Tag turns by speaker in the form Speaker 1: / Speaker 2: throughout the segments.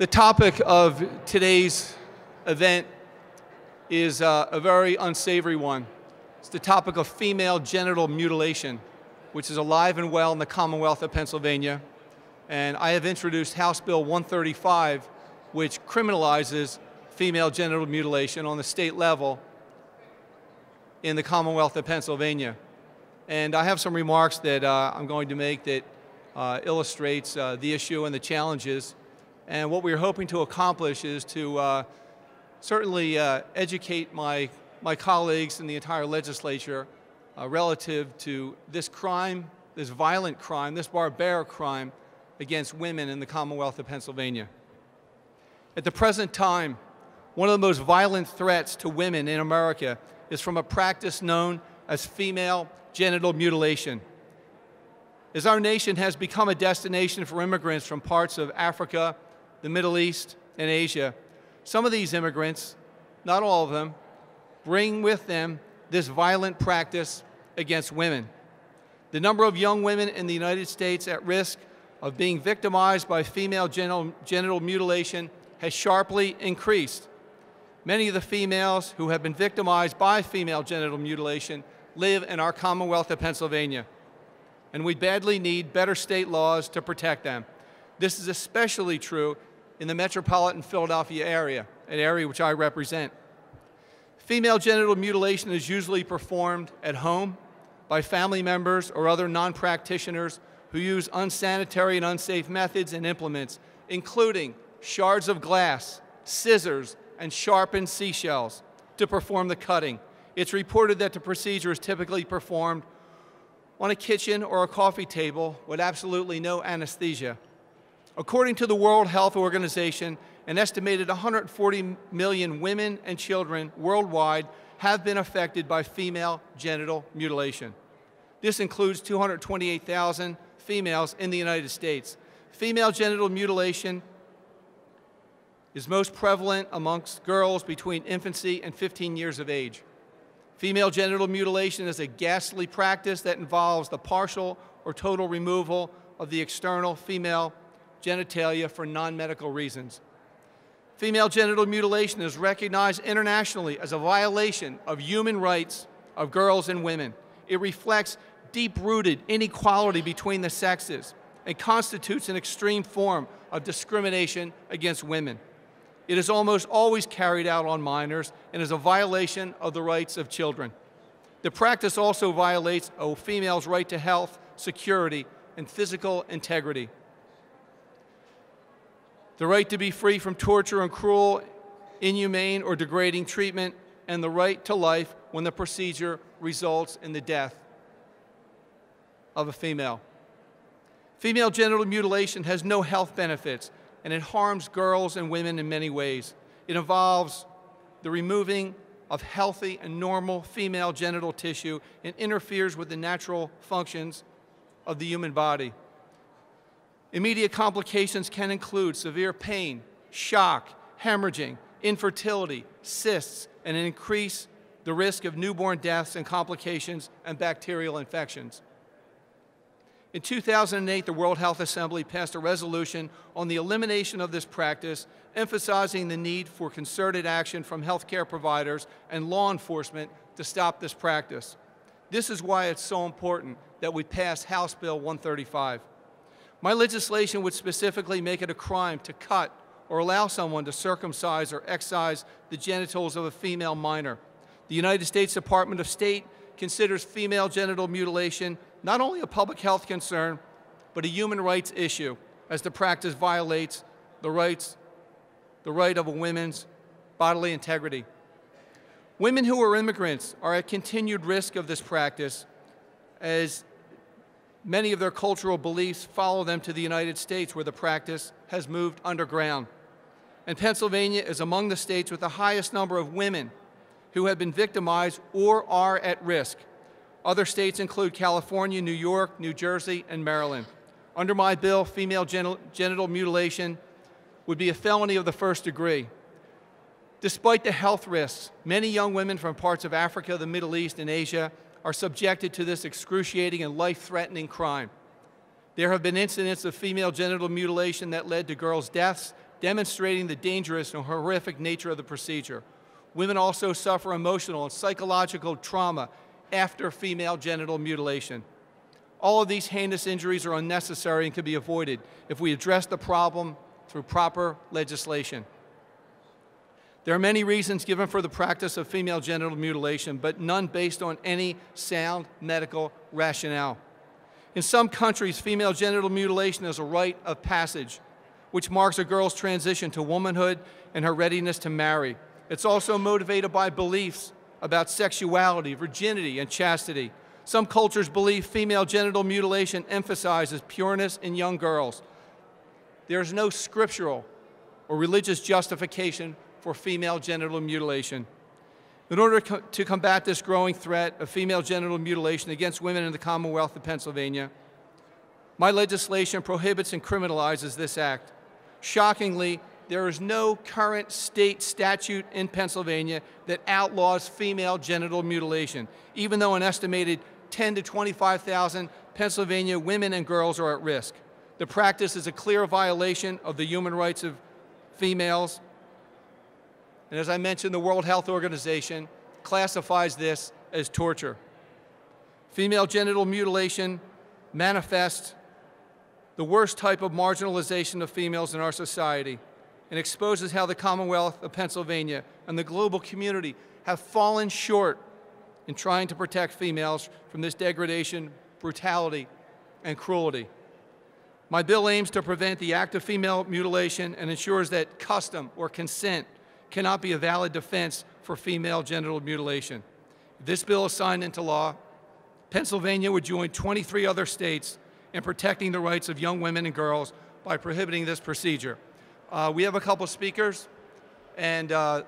Speaker 1: The topic of today's event is uh, a very unsavory one. It's the topic of female genital mutilation, which is alive and well in the Commonwealth of Pennsylvania. And I have introduced House Bill 135, which criminalizes female genital mutilation on the state level in the Commonwealth of Pennsylvania. And I have some remarks that uh, I'm going to make that uh, illustrates uh, the issue and the challenges. And what we're hoping to accomplish is to uh, certainly uh, educate my, my colleagues in the entire legislature uh, relative to this crime, this violent crime, this barbaric crime against women in the Commonwealth of Pennsylvania. At the present time, one of the most violent threats to women in America is from a practice known as female genital mutilation. As our nation has become a destination for immigrants from parts of Africa, the Middle East, and Asia, some of these immigrants, not all of them, bring with them this violent practice against women. The number of young women in the United States at risk of being victimized by female genital, genital mutilation has sharply increased. Many of the females who have been victimized by female genital mutilation live in our Commonwealth of Pennsylvania, and we badly need better state laws to protect them. This is especially true in the metropolitan Philadelphia area, an area which I represent. Female genital mutilation is usually performed at home by family members or other non-practitioners who use unsanitary and unsafe methods and implements, including shards of glass, scissors, and sharpened seashells to perform the cutting. It's reported that the procedure is typically performed on a kitchen or a coffee table with absolutely no anesthesia. According to the World Health Organization, an estimated 140 million women and children worldwide have been affected by female genital mutilation. This includes 228,000 females in the United States. Female genital mutilation is most prevalent amongst girls between infancy and 15 years of age. Female genital mutilation is a ghastly practice that involves the partial or total removal of the external female genitalia for non-medical reasons. Female genital mutilation is recognized internationally as a violation of human rights of girls and women. It reflects deep-rooted inequality between the sexes and constitutes an extreme form of discrimination against women. It is almost always carried out on minors and is a violation of the rights of children. The practice also violates a female's right to health, security, and physical integrity the right to be free from torture and cruel, inhumane, or degrading treatment, and the right to life when the procedure results in the death of a female. Female genital mutilation has no health benefits, and it harms girls and women in many ways. It involves the removing of healthy and normal female genital tissue and interferes with the natural functions of the human body. Immediate complications can include severe pain, shock, hemorrhaging, infertility, cysts, and increase the risk of newborn deaths and complications and bacterial infections. In 2008, the World Health Assembly passed a resolution on the elimination of this practice, emphasizing the need for concerted action from healthcare providers and law enforcement to stop this practice. This is why it's so important that we pass House Bill 135. My legislation would specifically make it a crime to cut or allow someone to circumcise or excise the genitals of a female minor. The United States Department of State considers female genital mutilation not only a public health concern, but a human rights issue, as the practice violates the rights, the right of a woman's bodily integrity. Women who are immigrants are at continued risk of this practice as Many of their cultural beliefs follow them to the United States where the practice has moved underground. And Pennsylvania is among the states with the highest number of women who have been victimized or are at risk. Other states include California, New York, New Jersey, and Maryland. Under my bill, female genital mutilation would be a felony of the first degree. Despite the health risks, many young women from parts of Africa, the Middle East, and Asia are subjected to this excruciating and life-threatening crime. There have been incidents of female genital mutilation that led to girls' deaths demonstrating the dangerous and horrific nature of the procedure. Women also suffer emotional and psychological trauma after female genital mutilation. All of these heinous injuries are unnecessary and can be avoided if we address the problem through proper legislation. There are many reasons given for the practice of female genital mutilation, but none based on any sound medical rationale. In some countries, female genital mutilation is a rite of passage, which marks a girl's transition to womanhood and her readiness to marry. It's also motivated by beliefs about sexuality, virginity, and chastity. Some cultures believe female genital mutilation emphasizes pureness in young girls. There is no scriptural or religious justification for female genital mutilation. In order to combat this growing threat of female genital mutilation against women in the Commonwealth of Pennsylvania, my legislation prohibits and criminalizes this act. Shockingly, there is no current state statute in Pennsylvania that outlaws female genital mutilation, even though an estimated 10 to 25,000 Pennsylvania women and girls are at risk. The practice is a clear violation of the human rights of females. And as I mentioned, the World Health Organization classifies this as torture. Female genital mutilation manifests the worst type of marginalization of females in our society and exposes how the Commonwealth of Pennsylvania and the global community have fallen short in trying to protect females from this degradation, brutality, and cruelty. My bill aims to prevent the act of female mutilation and ensures that custom or consent cannot be a valid defense for female genital mutilation. If this bill is signed into law, Pennsylvania would join 23 other states in protecting the rights of young women and girls by prohibiting this procedure. Uh, we have a couple speakers, and uh,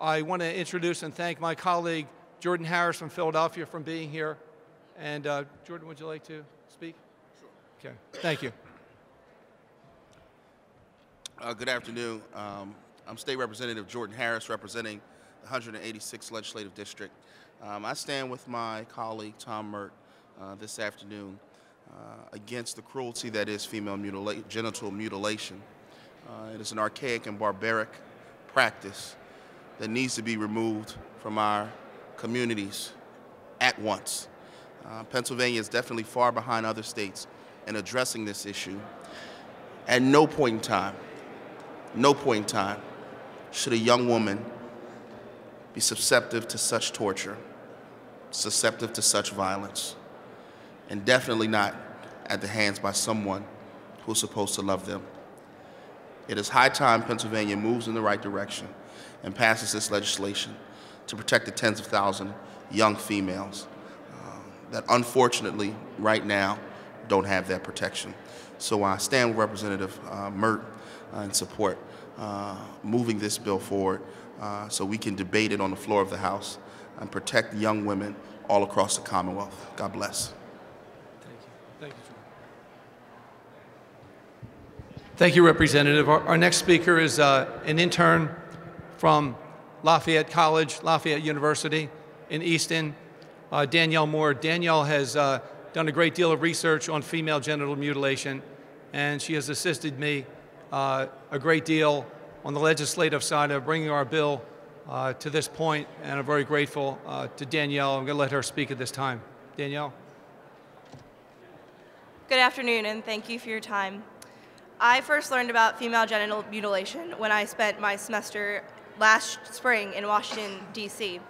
Speaker 1: I want to introduce and thank my colleague Jordan Harris from Philadelphia for being here. And uh, Jordan, would you like to speak? Sure. Okay, thank you.
Speaker 2: Uh, good afternoon. Um, I'm State Representative Jordan Harris, representing the 186th Legislative District. Um, I stand with my colleague Tom Murt uh, this afternoon uh, against the cruelty that is female mutila genital mutilation. Uh, it is an archaic and barbaric practice that needs to be removed from our communities at once. Uh, Pennsylvania is definitely far behind other states in addressing this issue. At no point in time, no point in time, should a young woman be susceptible to such torture, susceptible to such violence, and definitely not at the hands by someone who's supposed to love them. It is high time Pennsylvania moves in the right direction and passes this legislation to protect the tens of thousands young females uh, that unfortunately right now don't have that protection. So I stand with Representative uh, Murt uh, in support uh, moving this bill forward uh, so we can debate it on the floor of the House and protect young women all across the Commonwealth. God bless.
Speaker 1: Thank you, Thank you, John. Thank you, Representative. Our, our next speaker is uh, an intern from Lafayette College, Lafayette University in Easton, uh, Danielle Moore. Danielle has uh, done a great deal of research on female genital mutilation, and she has assisted me uh, a great deal on the legislative side of bringing our bill uh, to this point, and I'm very grateful uh, to Danielle. I'm going to let her speak at this time. Danielle.
Speaker 3: Good afternoon, and thank you for your time. I first learned about female genital mutilation when I spent my semester last spring in Washington, D.C.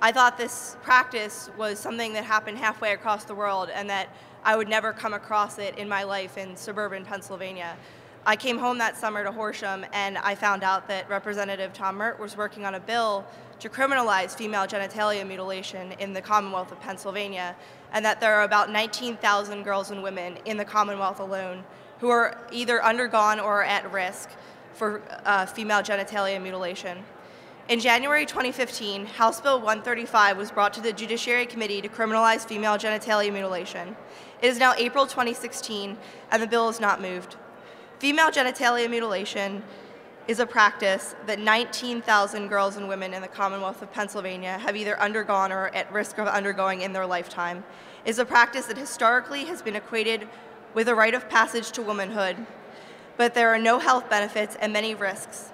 Speaker 3: I thought this practice was something that happened halfway across the world and that I would never come across it in my life in suburban Pennsylvania. I came home that summer to Horsham and I found out that Representative Tom Murt was working on a bill to criminalize female genitalia mutilation in the Commonwealth of Pennsylvania and that there are about 19,000 girls and women in the Commonwealth alone who are either undergone or at risk for uh, female genitalia mutilation. In January 2015, House Bill 135 was brought to the Judiciary Committee to criminalize female genitalia mutilation. It is now April 2016, and the bill is not moved. Female genitalia mutilation is a practice that 19,000 girls and women in the Commonwealth of Pennsylvania have either undergone or are at risk of undergoing in their lifetime. Is a practice that historically has been equated with a rite of passage to womanhood. but there are no health benefits and many risks.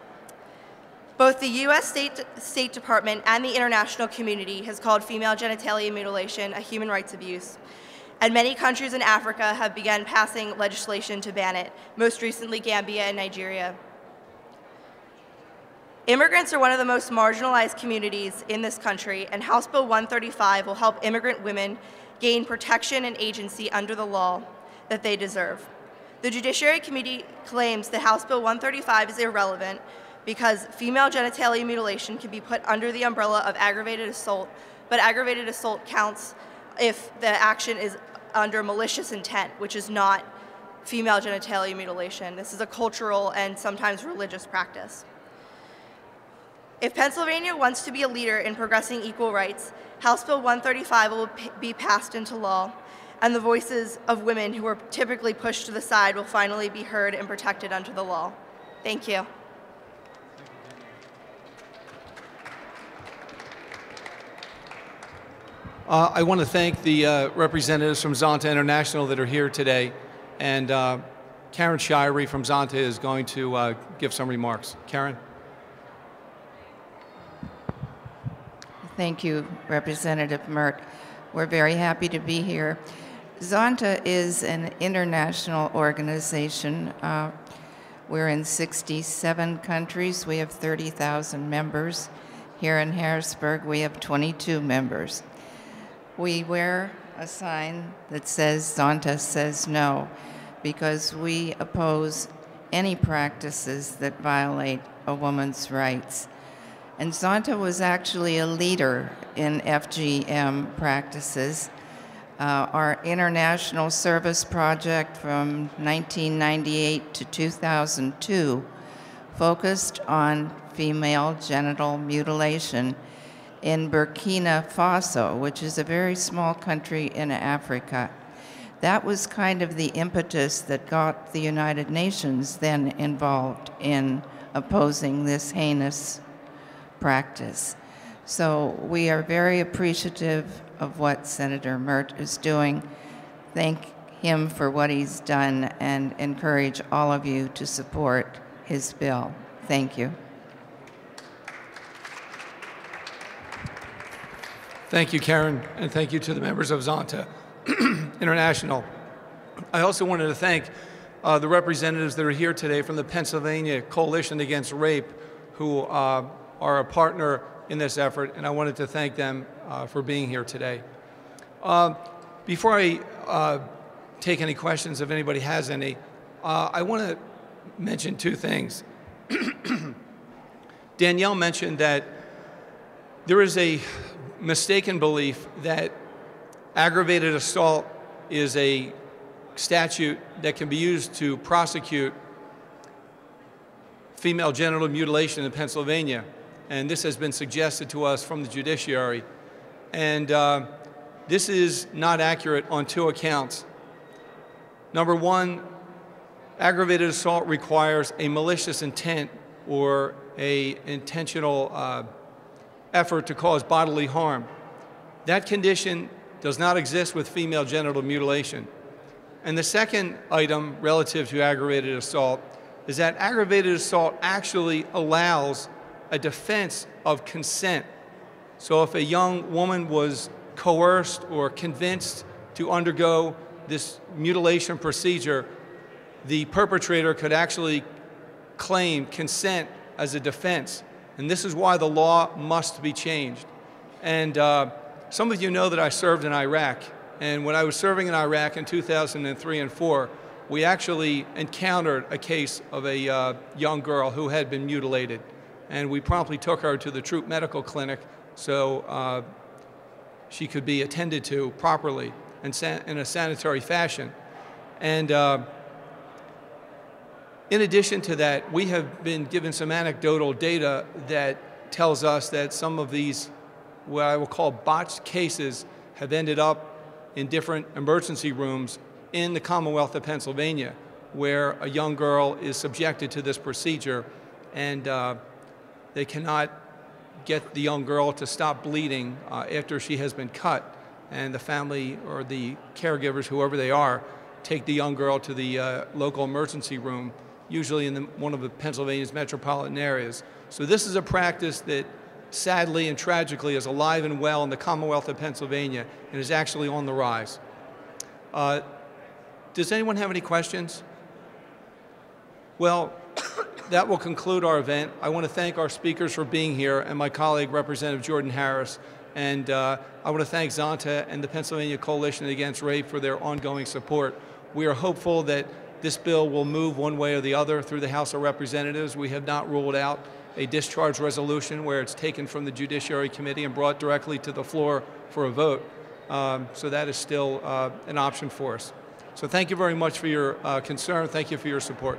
Speaker 3: Both the U.S. State, State Department and the international community has called female genitalia mutilation a human rights abuse, and many countries in Africa have begun passing legislation to ban it, most recently Gambia and Nigeria. Immigrants are one of the most marginalized communities in this country, and House Bill 135 will help immigrant women gain protection and agency under the law that they deserve. The Judiciary Committee claims that House Bill 135 is irrelevant because female genitalia mutilation can be put under the umbrella of aggravated assault, but aggravated assault counts if the action is under malicious intent, which is not female genitalia mutilation. This is a cultural and sometimes religious practice. If Pennsylvania wants to be a leader in progressing equal rights, House Bill 135 will be passed into law, and the voices of women who are typically pushed to the side will finally be heard and protected under the law. Thank you.
Speaker 1: Uh, I want to thank the uh, representatives from Zonta International that are here today, and uh, Karen Shirey from Zonta is going to uh, give some remarks. Karen?
Speaker 4: Thank you, Representative Murt. We're very happy to be here. Zonta is an international organization. Uh, we're in 67 countries. We have 30,000 members. Here in Harrisburg, we have 22 members. We wear a sign that says Zonta says no because we oppose any practices that violate a woman's rights. And Zonta was actually a leader in FGM practices. Uh, our international service project from 1998 to 2002 focused on female genital mutilation in Burkina Faso, which is a very small country in Africa. That was kind of the impetus that got the United Nations then involved in opposing this heinous practice. So we are very appreciative of what Senator Murt is doing. Thank him for what he's done and encourage all of you to support his bill. Thank you.
Speaker 1: Thank you, Karen, and thank you to the members of Zonta International. I also wanted to thank uh, the representatives that are here today from the Pennsylvania Coalition Against Rape who uh, are a partner in this effort, and I wanted to thank them uh, for being here today. Uh, before I uh, take any questions, if anybody has any, uh, I want to mention two things. Danielle mentioned that there is a mistaken belief that aggravated assault is a statute that can be used to prosecute female genital mutilation in Pennsylvania and this has been suggested to us from the judiciary. And uh, this is not accurate on two accounts. Number one, aggravated assault requires a malicious intent or a intentional uh, effort to cause bodily harm. That condition does not exist with female genital mutilation. And the second item relative to aggravated assault is that aggravated assault actually allows a defense of consent. So if a young woman was coerced or convinced to undergo this mutilation procedure, the perpetrator could actually claim consent as a defense. And this is why the law must be changed. And uh, some of you know that I served in Iraq. And when I was serving in Iraq in 2003 and 4, we actually encountered a case of a uh, young girl who had been mutilated and we promptly took her to the Troop Medical Clinic so uh, she could be attended to properly and in a sanitary fashion. And uh, in addition to that, we have been given some anecdotal data that tells us that some of these, what I will call botched cases, have ended up in different emergency rooms in the Commonwealth of Pennsylvania, where a young girl is subjected to this procedure and uh, they cannot get the young girl to stop bleeding uh, after she has been cut, and the family or the caregivers, whoever they are, take the young girl to the uh, local emergency room usually in the, one of the Pennsylvania's metropolitan areas. So this is a practice that sadly and tragically is alive and well in the Commonwealth of Pennsylvania and is actually on the rise. Uh, does anyone have any questions? Well, that will conclude our event. I want to thank our speakers for being here and my colleague, Representative Jordan Harris. And uh, I want to thank Zonta and the Pennsylvania Coalition Against Rape for their ongoing support. We are hopeful that this bill will move one way or the other through the House of Representatives. We have not ruled out a discharge resolution where it's taken from the Judiciary Committee and brought directly to the floor for a vote. Um, so that is still uh, an option for us. So thank you very much for your uh, concern. Thank you for your support.